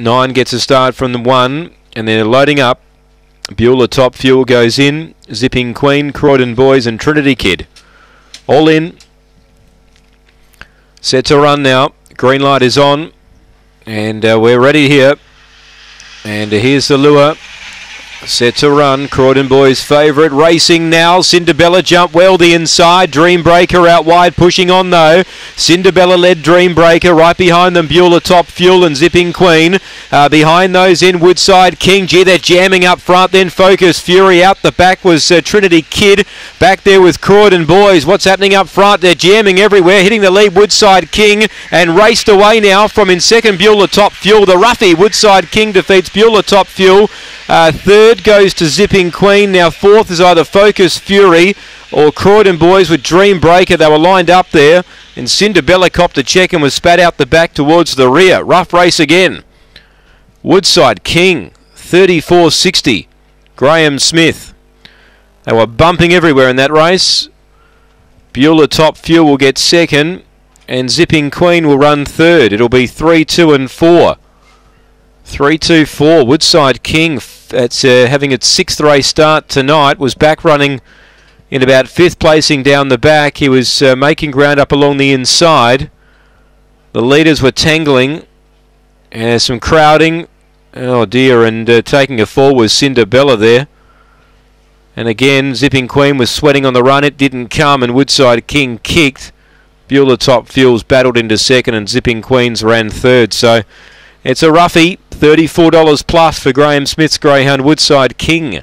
Nine gets a start from the one, and they're loading up. Beulah Top Fuel goes in. Zipping Queen, Croydon Boys, and Trinity Kid. All in. Set to run now. Green light is on. And uh, we're ready here. And here's the lure. Set to run, Croydon Boys favourite. Racing now, Cinderbella jump well the inside. Dreambreaker out wide, pushing on though. Cinderbella led Dreambreaker right behind them. Beulah Top Fuel and Zipping Queen. Uh, behind those in Woodside King. Gee, they're jamming up front. Then Focus Fury out the back was uh, Trinity Kid. Back there with Croydon Boys. What's happening up front? They're jamming everywhere, hitting the lead. Woodside King and raced away now from in second Beulah Top Fuel. The roughie Woodside King defeats Beulah Top Fuel. Uh, third goes to Zipping Queen. Now fourth is either Focus Fury or Croydon Boys with Dream Breaker. They were lined up there. And Cinderbella copped a check and was spat out the back towards the rear. Rough race again. Woodside King, 34.60. Graham Smith. They were bumping everywhere in that race. Beulah Top Fuel will get second. And Zipping Queen will run third. It'll be 3, 2 and 4. 3 2 4. Woodside King, that's uh, having its sixth race start tonight, was back running in about fifth placing down the back. He was uh, making ground up along the inside. The leaders were tangling. Uh, some crowding. Oh dear, and uh, taking a fall was Cinderbella there. And again, Zipping Queen was sweating on the run. It didn't come, and Woodside King kicked. Beulah Top Fuels battled into second, and Zipping Queens ran third. So it's a roughie. $34 plus for Graham Smith's Greyhound Woodside King.